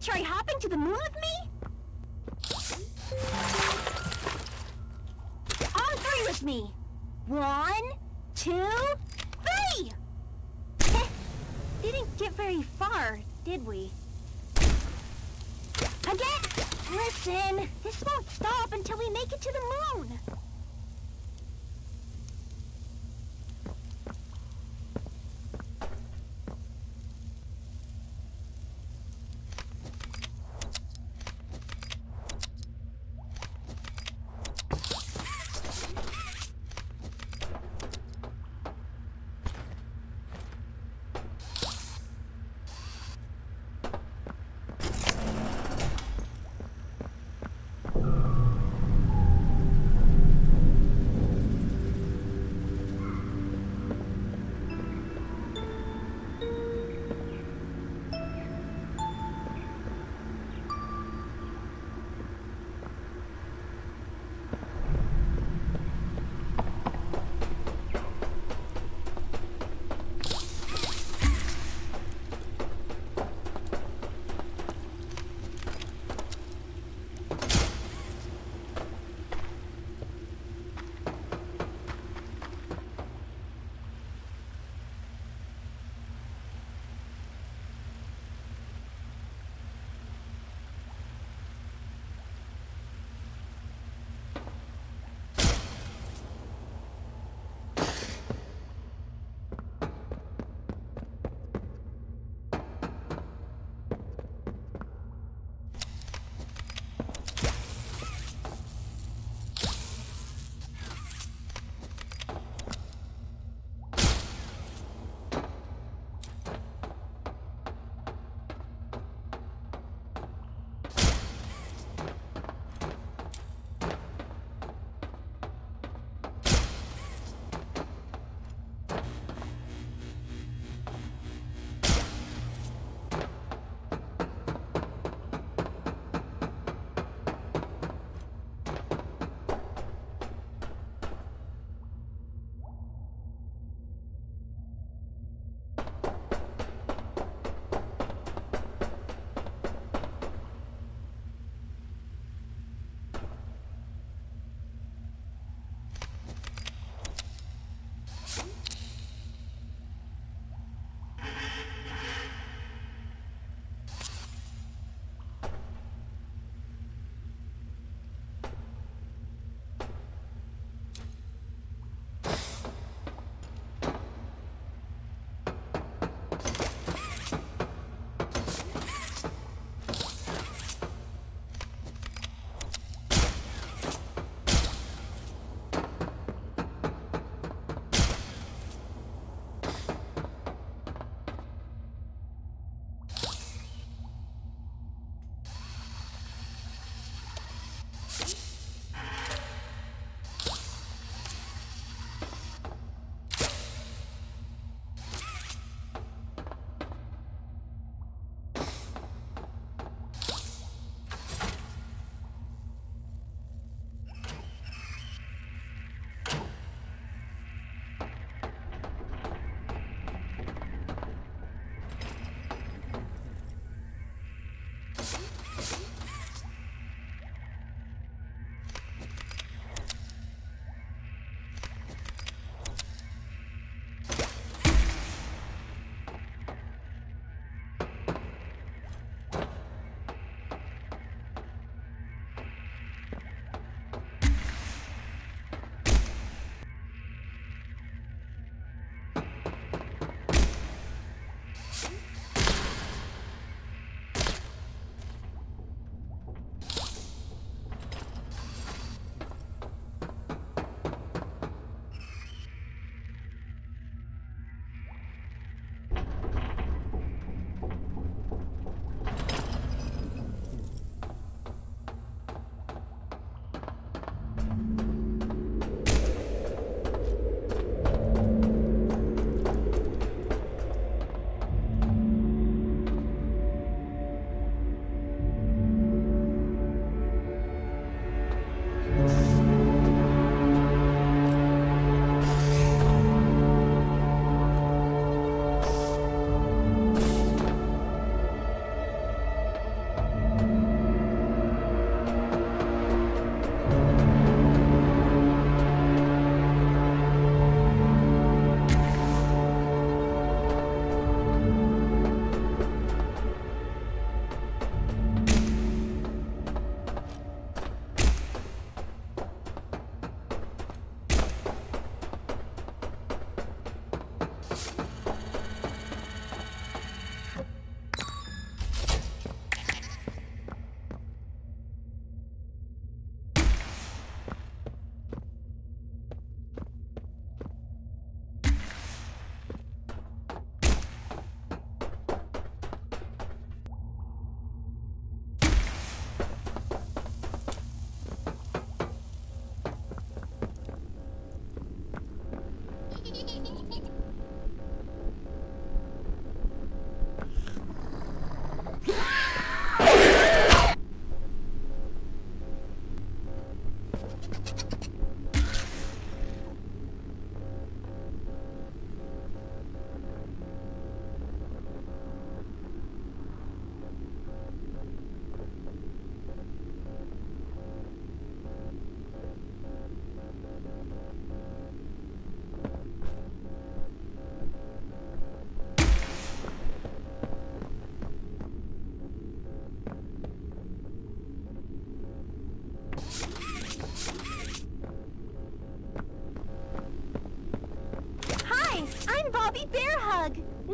try hopping to the moon with me? On three with me. One, two, three! Eh, didn't get very far, did we? Again! Listen, this won't stop until we make it to the moon.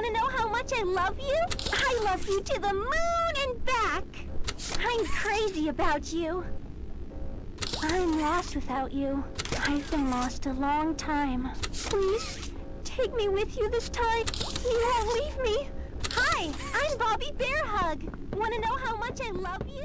Want to know how much I love you? I love you to the moon and back. I'm crazy about you. I'm lost without you. I've been lost a long time. Please, take me with you this time. You won't leave me. Hi, I'm Bobby Bear Hug. Want to know how much I love you?